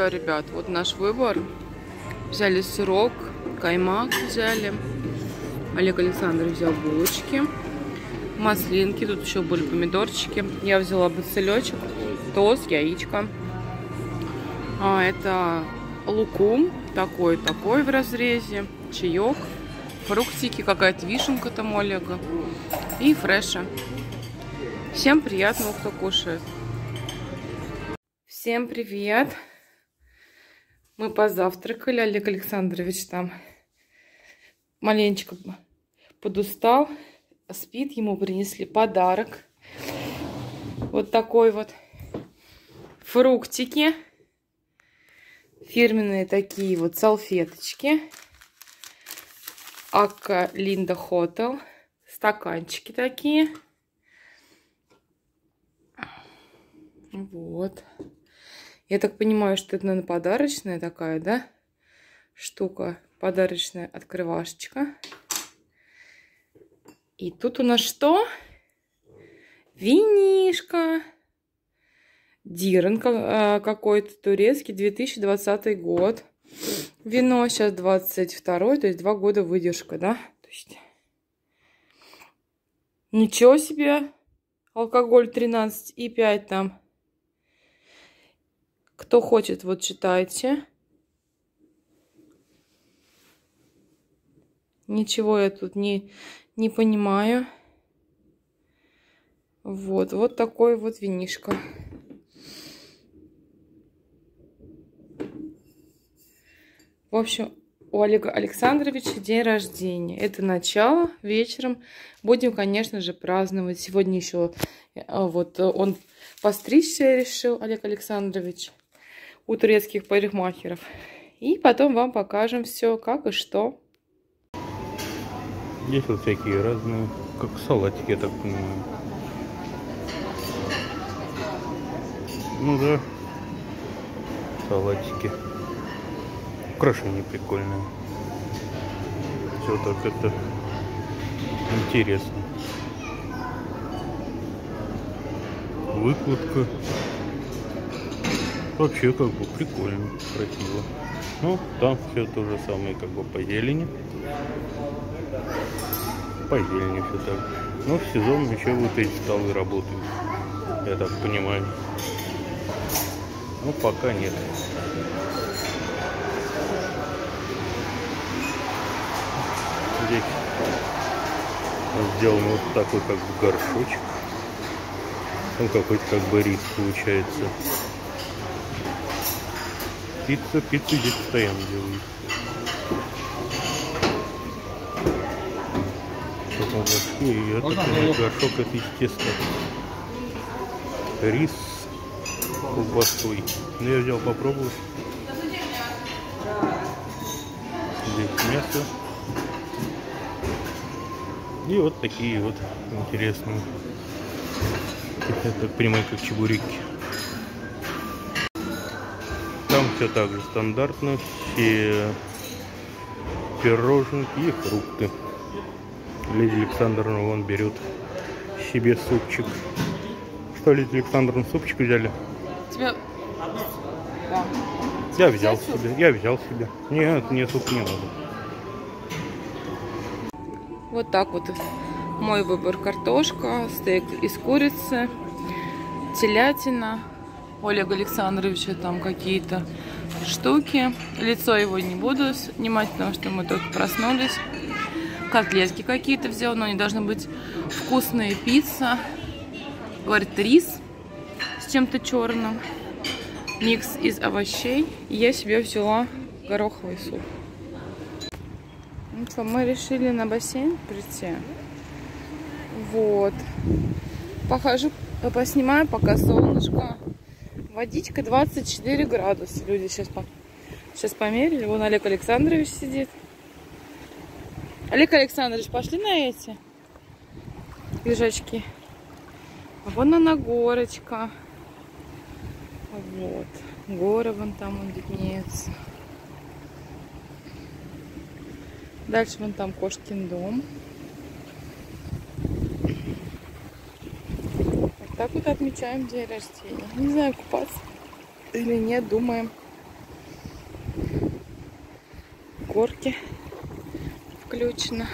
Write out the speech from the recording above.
Ребят, вот наш выбор. Взяли сырок, каймак взяли. Олег Александрович взял булочки, маслинки. Тут еще были помидорчики. Я взяла бацелечек, тост, яичко. А, это лукум, такой-такой в разрезе, чаек, фруктики, какая-то вишенка там у Олега и фреша. Всем приятного, кто кушает. Всем привет! Мы позавтракали, Олег Александрович там маленечко подустал, спит, ему принесли подарок. Вот такой вот фруктики. Фирменные такие вот салфеточки. Ака Линда Хотел. Стаканчики такие. Вот. Я так понимаю, что это, наверное, подарочная такая, да? Штука. Подарочная открывашечка. И тут у нас что? Винишка. Дирен а, какой-то турецкий, 2020 год. Вино сейчас 22 то есть два года выдержка, да? То есть... Ничего себе! Алкоголь 13,5 там. Кто хочет, вот читайте. Ничего я тут не, не понимаю. Вот, вот такой вот винишко. В общем, у Олега Александровича день рождения. Это начало, вечером будем, конечно же, праздновать. Сегодня еще э, вот он постричься решил, Олег Александрович у турецких парикмахеров. И потом вам покажем все, как и что. Здесь вот всякие разные, как салатики, я так понимаю. Ну да, салатики. Украшения прикольные. Все так это интересно. Выкладка Вообще как бы прикольно, красиво. Ну, там все то же самое, как бы по зелени. По зелени все так. Но в сезон еще вот эти столы работают. Я так понимаю. Ну, пока нет. Здесь сделан вот такой как бы горшочек. Там какой-то как бы рис получается. Пицца, пиццу здесь постоянно делают. Что горшки, и это горшок, это естественно. Рис колбасой. Ну, я взял попробовать. Здесь мясо. И вот такие вот интересные. Так понимаю, как чебуреки. Там все так же стандартно, все пироженки и фрукты. Леди Александровна вон берет себе супчик. Что, Леди Александровна, супчик взяли? Тебе... Да. Я взял себе, я взял себе. Нет, мне суп не надо. Вот так вот мой выбор картошка, стейк из курицы, телятина, Олега Александровича там какие-то штуки. Лицо его не буду снимать, потому что мы только проснулись. Котлетки какие-то взял, но они должны быть вкусные. Пицца. Говорит, рис с чем-то черным. Микс из овощей. Я себе взяла гороховый суп. Ну что, мы решили на бассейн прийти. Вот. Похожу, поснимаю, пока солнышко. Водичка 24 градуса. Люди сейчас, по... сейчас померили. Вон Олег Александрович сидит. Олег Александрович, пошли на эти лежачки. А вон она горочка. Вот. Горы вон там он виднеется. Дальше вон там кошкин дом. так вот отмечаем день рождения. Не знаю, купаться или нет, думаем. Горки включено.